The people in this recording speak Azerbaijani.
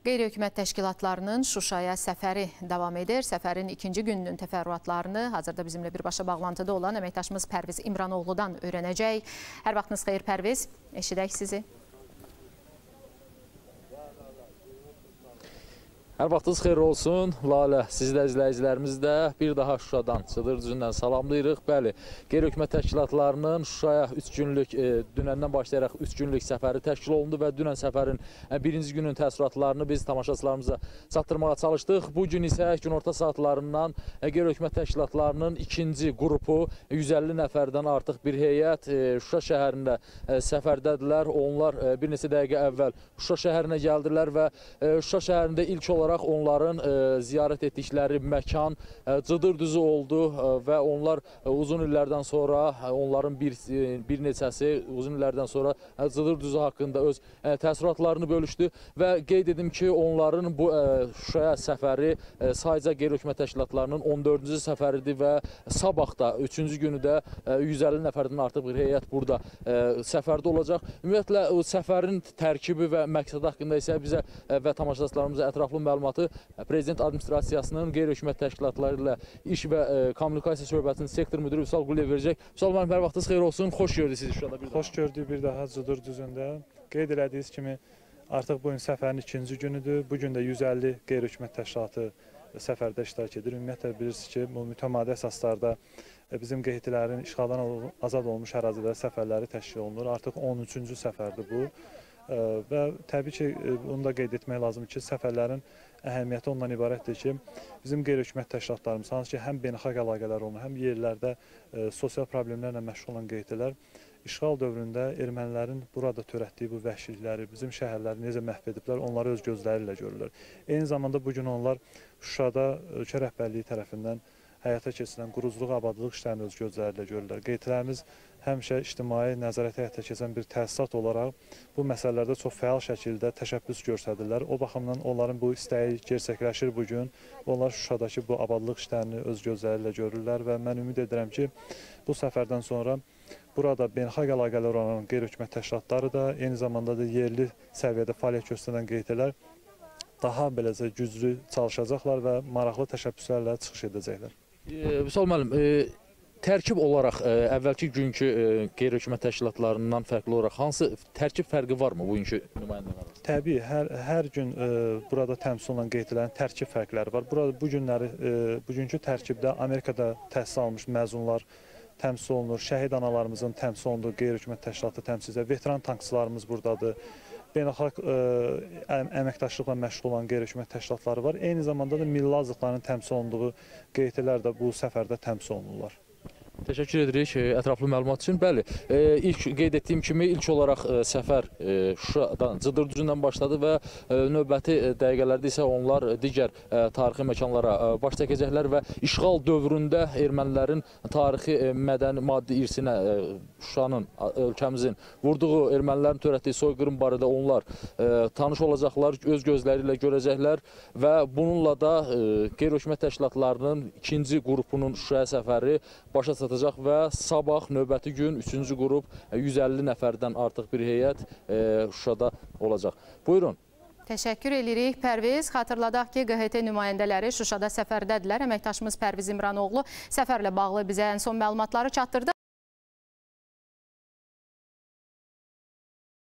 Qeyri-hökumət təşkilatlarının Şuşaya səfəri davam edir. Səfərin ikinci gününün təfərrüatlarını hazırda bizimlə birbaşa bağlantıda olan əməkdaşımız Pərviz İmranoğludan öyrənəcək. Hər vaxtınız xeyir Pərviz, eşidək sizi. Hər vaxtınız xeyir olsun. Lalə, siz də izləyicilərimiz də bir daha Şuşadan, Çıdır düzündən salamlayırıq. Bəli, qeyri-hökumət təşkilatlarının Şuşaya 3 günlük, e, dünəndən başlayaraq 3 günlük səfəri təşkil olundu və dünən səfərin e, birinci günün təəssüratlarını biz tamaşaçılarımıza çatdırmağa çalışdıq. Bu gün isə günorta saatlarından e, qeyri-hökumət təşkilatlarının ikinci qrupu 150 nəfərdən artıq bir heyət e, Şuşa şəhərində e, səfərdədirlər. Onlar e, bir neçə dəqiqə əvvəl Şuşa şəhərinə gəldilər və e, Şuşa şəhərində ilk olaraq olaraq onların e, ziyarət etdikləri məkan e, Cıdır düzü oldu e, və onlar uzun illərdən sonra onların bir bir neçəsi uzun illərdən sonra Cıdır düzü haqqında öz təəssüratlarını bölüşdü və qeyd edim ki, onların bu Şuşaya səfəri sayca qeyri-hökumət təşkilatlarının 14-cü səfəridir və sabah da 3-cü günü də e, 150 nəfərdən artıq bir heyət burada səfərdə olacaq. Ümumiyyətlə səfərin tərkibi və məqsədi haqqında isə bizə və tamaşaçılarımıza ətraflı məlumat məlumatı Prezident Administrasiyasının qeyri-hökumət təşkilatları ilə iş və e, kommunikasiya şöbəsinin sektor müdiri Vüsal Quliyev verəcək. Vüsal müəllim, hər vaxtınız xeyir olsun. Xoş gördük sizi şurada bir daha. Xoş gördük bir daha Cudur düzündə. Qeyd elədiyiniz kimi artıq bu gün səfərin ikinci günüdür. Bu gün də 150 qeyri-hökumət təşkilatı səfərdə iştirak edir. Ümumiyyətlə bilirsiniz ki, bu mütəmadi əsaslarda e, bizim qeydilərin işğaldan azad olmuş ərazilərə səfərləri təşkil olunur. Artıq 13-cü səfərdir bu. Və təbii ki, e, onu da qeyd etmək lazımdır ki, səfərlərin əhəmiyyəti ondan ibarətdir ki, bizim qeyri-hökumət təşkilatlarımız, hansı ki, həm beynəlxalq əlaqələr olunur, həm yerlərdə e, sosial problemlərlə məşğul olan qeydilər, işğal dövründə ermənilərin burada törətdiyi bu vəhşilikləri, bizim şəhərləri necə məhv ediblər, onları öz gözləri ilə görürlər. Eyni zamanda bu gün onlar Şuşada ölkə rəhbərliyi tərəfindən həyata keçirilən quruculuq, abadlıq işlərini öz gözləri ilə görürlər. Qeydilərimiz həmişə ictimai nəzarət həyata keçən bir təsisat olaraq bu məsələlərdə çox fəal şəkildə təşəbbüs göstərirlər. O baxımdan onların bu istəyi gerçəkləşir bu gün. Onlar Şuşadakı bu abadlıq işlərini öz gözləri ilə görürlər və mən ümid edirəm ki, bu səfərdən sonra burada beynəlxalq əlaqələr olan qeyri-hökumət təşkilatları da, eyni zamanda da yerli səviyyədə fəaliyyət göstərən qeydilər daha beləcə güclü çalışacaqlar və maraqlı təşəbbüslərlə çıxış edəcəklər. Vüsal müəllim, e, tərkib olaraq ə, e, əvvəlki günkü e, qeyri-hökumət təşkilatlarından fərqli olaraq hansı tərkib fərqi varmı bugünkü nümayəndələrin? Təbii, hər hər gün ə, burada təmsil olunan qeydlərin tərkib fərqləri var. Burada bu günləri ə, bugünkü tərkibdə Amerikada təhsil almış məzunlar təmsil olunur. Şəhid analarımızın təmsil olunduğu qeyri-hökumət təşkilatı təmsilcə, veteran tankçılarımız burdadır beynəlxalq e, əməkdaşlıqla məşğul olan qeyri-hökumət təşkilatları var. Eyni zamanda da milli azlıqların təmsil olunduğu QT-lər də bu səfərdə təmsil olunurlar. Təşəkkür edirik e, ətraflı məlumat üçün. Bəli, e, ilk qeyd etdiyim kimi ilk olaraq e, səfər Şuşadan, Cıdır düzündən başladı və növbəti dəqiqələrdə isə onlar digər tarixi məkanlara baş çəkəcəklər və işğal dövründə ermənilərin tarixi, mədəni, maddi irsinə Şuşanın, ölkəmizin vurduğu ermənilərin törətdiyi soyqırım barədə onlar tanış olacaqlar, öz gözləri ilə görəcəklər və bununla da qeyri-hökumət təşkilatlarının ikinci qrupunun Şuşaya səfəri başa çatacaq çatacaq və sabah növbəti gün 3-cü qrup 150 nəfərdən artıq bir heyət e, Şuşada olacaq. Buyurun. Təşəkkür edirik Pərviz. Xatırladaq ki, QHT nümayəndələri Şuşada səfərdədirlər. Əməkdaşımız Pərviz İmranoğlu səfərlə bağlı bizə ən son məlumatları çatdırdı.